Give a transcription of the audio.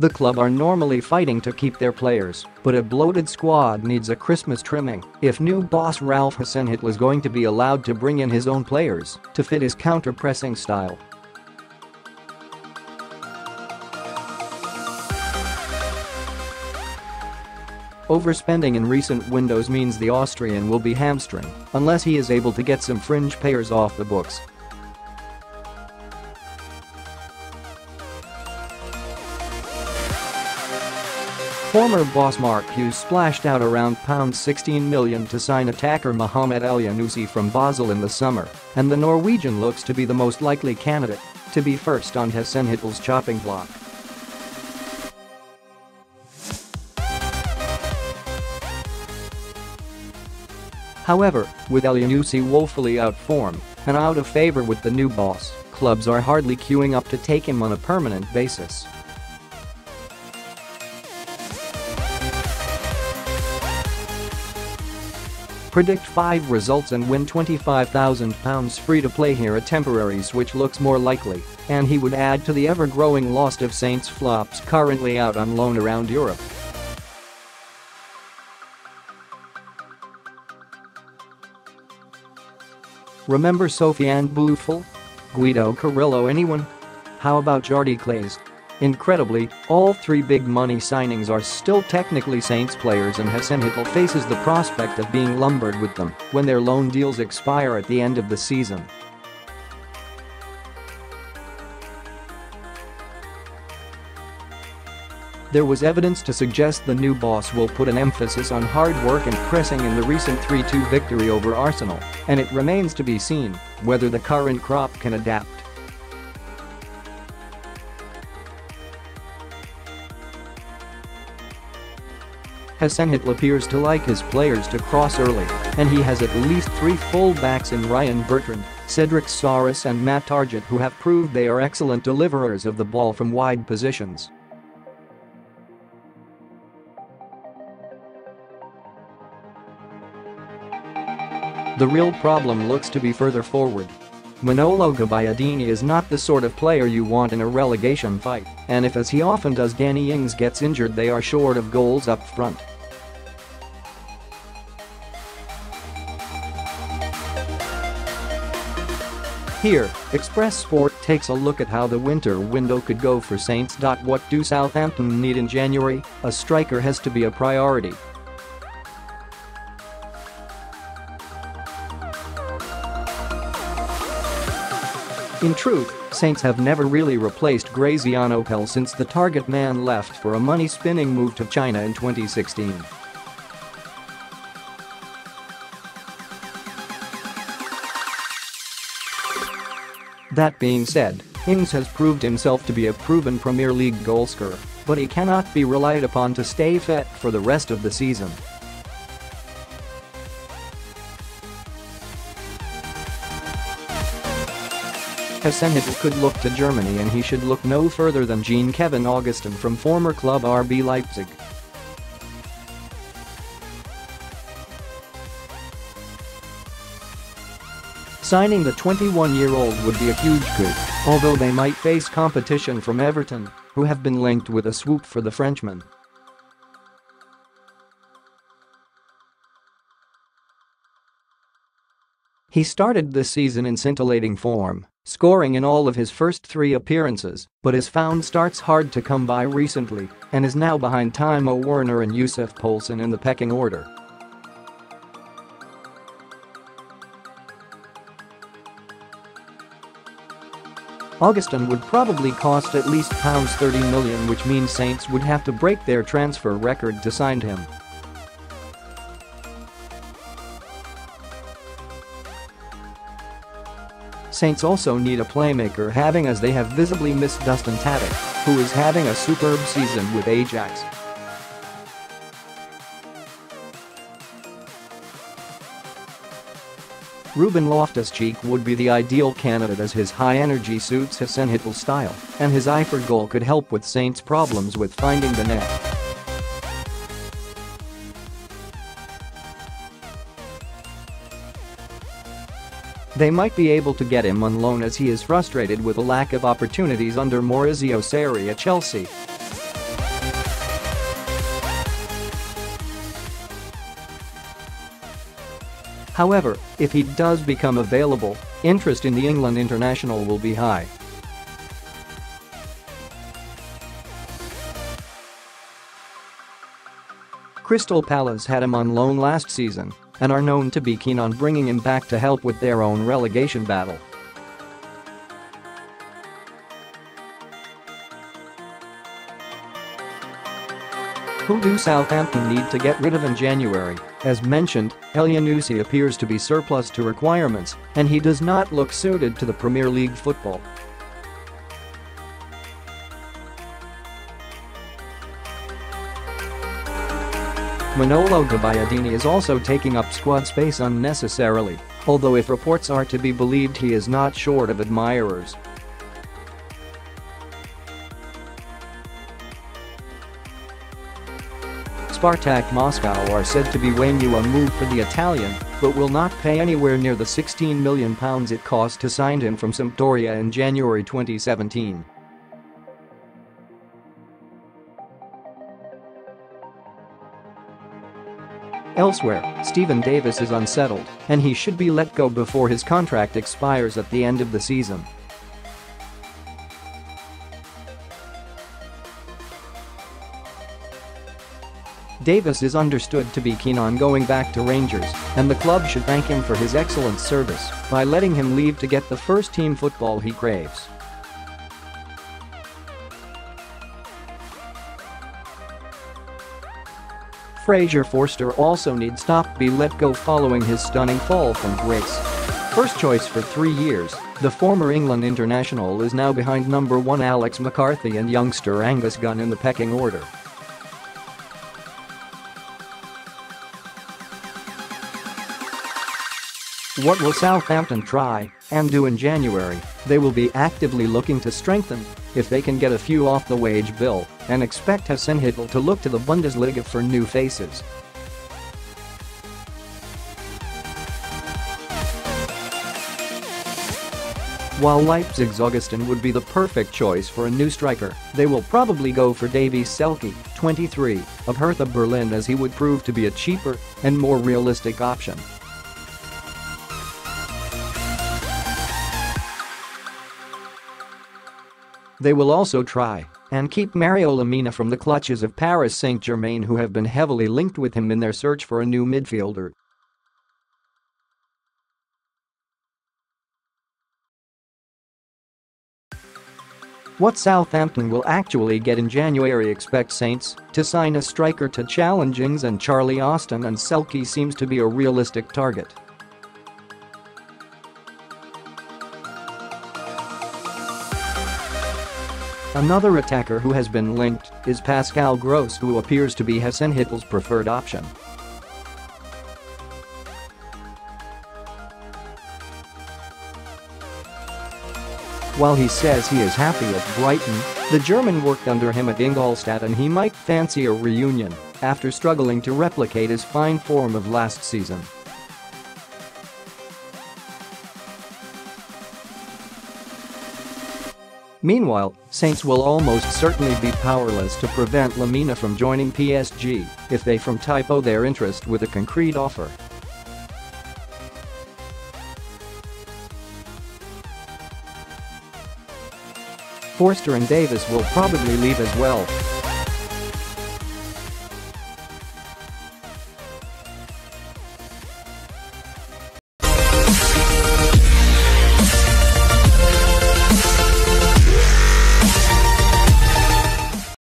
The club are normally fighting to keep their players, but a bloated squad needs a Christmas trimming if new boss Ralph Hasenhüttl is going to be allowed to bring in his own players to fit his counter-pressing style. Overspending in recent windows means the Austrian will be hamstrung unless he is able to get some fringe payers off the books Former boss Mark Hughes splashed out around £16 million to sign attacker Mohamed Elyounoussi from Basel in the summer, and the Norwegian looks to be the most likely candidate to be first on Hasenhüttl's chopping block. However, with Elyounoussi woefully out form and out of favor with the new boss, clubs are hardly queuing up to take him on a permanent basis. Predict 5 results and win £25,000 free to play here a temporary switch looks more likely, and he would add to the ever-growing lost of Saints flops currently out on loan around Europe. Remember Sofiane Boufal? Guido Carrillo anyone? How about Jordy Clasie? Incredibly, all three big money signings are still technically Saints players and Hassan Hasenhüttl faces the prospect of being lumbered with them when their loan deals expire at the end of the season. There was evidence to suggest the new boss will put an emphasis on hard work and pressing in the recent 3-2 victory over Arsenal, and it remains to be seen whether the current crop can adapt. Hasenhüttl appears to like his players to cross early, and he has at least three full-backs in Ryan Bertrand, Cedric Soares and Matt Targett who have proved they are excellent deliverers of the ball from wide positions. The real problem looks to be further forward. Manolo Gabbiadini is not the sort of player you want in a relegation fight, and if as he often does Danny Ings gets injured they are short of goals up front. Here, Express Sport takes a look at how the winter window could go for Saints. What do Southampton need in January? A striker has to be a priority. In truth, Saints have never really replaced Graziano Pelle since the target man left for a money-spinning move to China in 2016. That being said, Ings has proved himself to be a proven Premier League goalscorer, but he cannot be relied upon to stay fit for the rest of the season. Hasenhüttl could look to Germany and he should look no further than Jean-Kevin Augustin from former club RB Leipzig. Signing the 21-year-old would be a huge coup, although they might face competition from Everton, who have been linked with a swoop for the Frenchman. He started this season in scintillating form, scoring in all of his first three appearances, but has found starts hard to come by recently and is now behind Timo Werner and Yussuf Poulsen in the pecking order. Augustin would probably cost at least pounds 30 million which means Saints would have to break their transfer record to sign him. Saints also need a playmaker having as they have visibly missed Dusan Tadic, who is having a superb season with Ajax. Ruben Loftus-Cheek would be the ideal candidate as his high energy suits Hasenhüttl style, and his eye for goal could help with Saints' problems with finding the net. They might be able to get him on loan as he is frustrated with a lack of opportunities under Maurizio Sarri at Chelsea. However, if he does become available, interest in the England international will be high. Crystal Palace had him on loan last season and are known to be keen on bringing him back to help with their own relegation battle. Who do Southampton need to get rid of in January? As mentioned, Elyounoussi appears to be surplus to requirements, and he does not look suited to the Premier League football. Manolo Gabbiadini is also taking up squad space unnecessarily, although if reports are to be believed he is not short of admirers. Spartak Moscow are said to be weighing you a move for the Italian, but will not pay anywhere near the £16 million it cost to sign him from Sampdoria in January 2017. Elsewhere, Steven Davis is unsettled, and he should be let go before his contract expires at the end of the season. Davis is understood to be keen on going back to Rangers, and the club should thank him for his excellent service by letting him leave to get the first-team football he craves. Fraser Forster also needs to be let go following his stunning fall from grace. First choice for three years, the former England international is now behind number one Alex McCarthy and youngster Angus Gunn in the pecking order. What will Southampton try and do in January? They will be actively looking to strengthen if they can get a few off the wage bill and expect Hasenhüttl to look to the Bundesliga for new faces. While Leipzig's Augustin would be the perfect choice for a new striker, they will probably go for Davie Selke, 23, of Hertha Berlin as he would prove to be a cheaper and more realistic option. They will also try and keep Mario Lemina from the clutches of Paris Saint-Germain who have been heavily linked with him in their search for a new midfielder. What Southampton will actually get in January expect Saints to sign a striker to challenge Ings and Charlie Austin and Selke seems to be a realistic target. Another attacker who has been linked is Pascal Gross who appears to be Hasenhüttl's preferred option. While he says he is happy at Brighton, the German worked under him at Ingolstadt and he might fancy a reunion after struggling to replicate his fine form of last season. Meanwhile, Saints will almost certainly be powerless to prevent Lemina from joining PSG if they from typo their interest with a concrete offer. Forster and Davis will probably leave as well